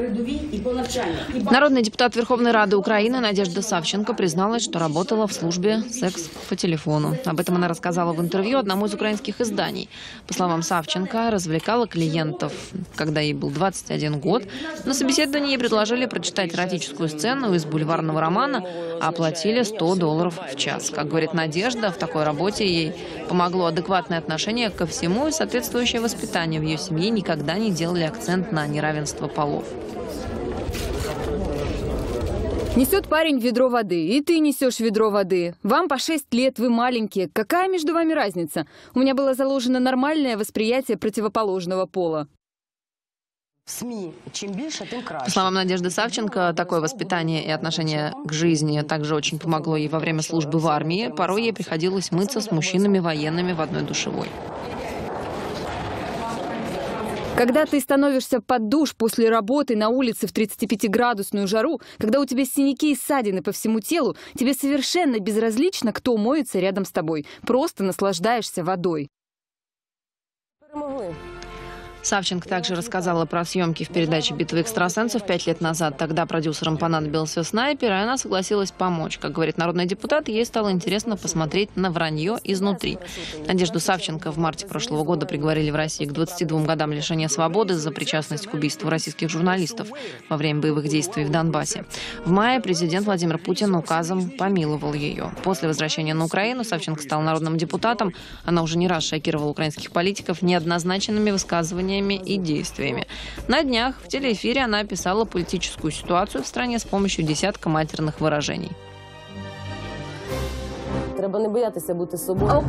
передовій і по навчанню. І Народный депутат Верховной Рады Украины Надежда Савченко призналась, что работала в службе секс по телефону. Об этом она рассказала в интервью одному из украинских изданий. По словам Савченко, развлекала клиентов. Когда ей был 21 год, на собеседовании ей предложили прочитать эротическую сцену из бульварного романа, а оплатили 100 долларов в час. Как говорит Надежда, в такой работе ей помогло адекватное отношение ко всему и соответствующее воспитание. В ее семье никогда не делали акцент на неравенство полов. Несет парень ведро воды, и ты несешь ведро воды. Вам по 6 лет, вы маленькие. Какая между вами разница? У меня было заложено нормальное восприятие противоположного пола. в СМІ чим більше, тим По краще. словам Надежды Савченко, такое воспитание и отношение к жизни также очень помогло ей во время службы в армии. Порой ей приходилось мыться с мужчинами военными в одной душевой. Когда ты становишься под душ после работы на улице в 35-градусную жару, когда у тебя синяки и ссадины по всему телу, тебе совершенно безразлично, кто моется рядом с тобой. Просто наслаждаешься водой. Перемогли. Савченко также рассказала про съемки в передаче «Битвы экстрасенсов» пять лет назад. Тогда продюсерам понадобился снайпер, и она согласилась помочь. Как говорит народный депутат, ей стало интересно посмотреть на вранье изнутри. Надежду Савченко в марте прошлого года приговорили в России к 22 годам лишения свободы за причастность к убийству российских журналистов во время боевых действий в Донбассе. В мае президент Владимир Путин указом помиловал ее. После возвращения на Украину Савченко стала народным депутатом. Она уже не раз шокировала украинских политиков неоднозначными высказываниями и действиями. На днях в телеэфире она описала политическую ситуацию в стране с помощью десятка матерных выражений. Треба не боятися бути собою.